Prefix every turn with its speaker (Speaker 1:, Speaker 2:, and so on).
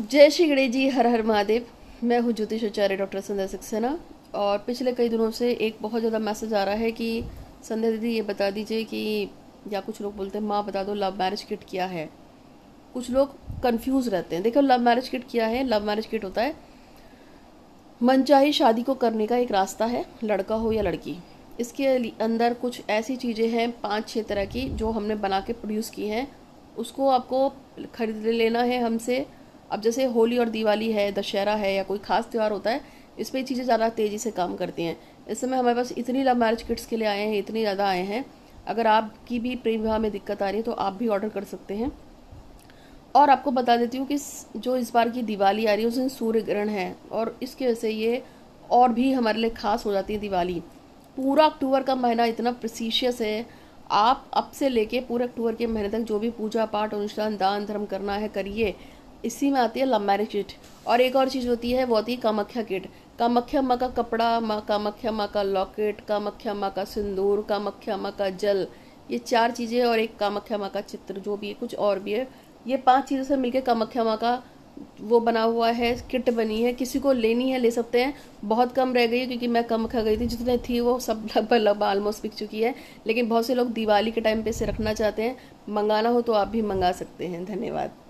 Speaker 1: जय श्री गणेश जी, हर हर महादेव। मैं हूँ ज्योतिष आचार्य डॉक्टर संध्या सक्सेना और पिछले कई दिनों से एक बहुत ज़्यादा मैसेज आ रहा है कि संध्या दीदी ये बता दीजिए कि, या कुछ लोग बोलते हैं, माँ, बता दो लव मैरिज किट क्या है? कुछ लोग कंफ्यूज रहते हैं। देखो लव मैरिज किट क्या है? लव मैरिज किट होता है, मनचाही शादी को करने का एक रास्ता है, लड़का हो या लड़की। इसके अंदर कुछ ऐसी चीज़ें हैं, पाँच छः तरह की, जो हमने बना के प्रोड्यूस की हैं। उसको आपको खरीद लेना है हमसे। अब जैसे होली और दिवाली है, दशहरा है या कोई खास त्यौहार होता है, इस पर चीज़ें ज़्यादा तेज़ी से काम करती हैं। इस समय हमारे पास इतनी लव मैरिज किट्स के लिए आए हैं, इतनी ज़्यादा आए हैं, अगर आपकी भी प्रेम विवाह में दिक्कत आ रही है तो आप भी ऑर्डर कर सकते हैं। और आपको बता देती हूँ कि जो इस बार की दिवाली आ रही है, उस दिन सूर्य ग्रहण है और इसकी वजह से ये और भी हमारे लिए खास हो जाती है दिवाली। पूरा अक्टूबर का महीना इतना प्रसिशियस है, आप अब से लेके पूरे अक्टूबर के महीने तक जो भी पूजा पाठ अनुष्ठान दान धर्म करना है, करिए। इसी में आती है लव किट और एक और चीज़ होती है, वो होती है कामाख्या किट कामाख्या माँ का कपड़ा, माँ, कामाख्या माँ का लॉकेट कामाख्या माँ का सिंदूर, कामाख्या माँ का जल, ये चार चीज़ें और एक कामाख्या माँ का चित्र, जो भी है, कुछ और भी है। ये पाँच चीज़ों से मिलकर कामाख्या माँ का वो बना हुआ है किट बनी है। किसी को लेनी है, ले सकते हैं। बहुत कम रह गई क्योंकि मैं कम खा गई थी, जितने थी वो सब लगभग लगभग ऑलमोस्ट बिक चुकी है। लेकिन बहुत से लोग दिवाली के टाइम पे इसे रखना चाहते हैं। मंगाना हो तो आप भी मंगा सकते हैं। धन्यवाद।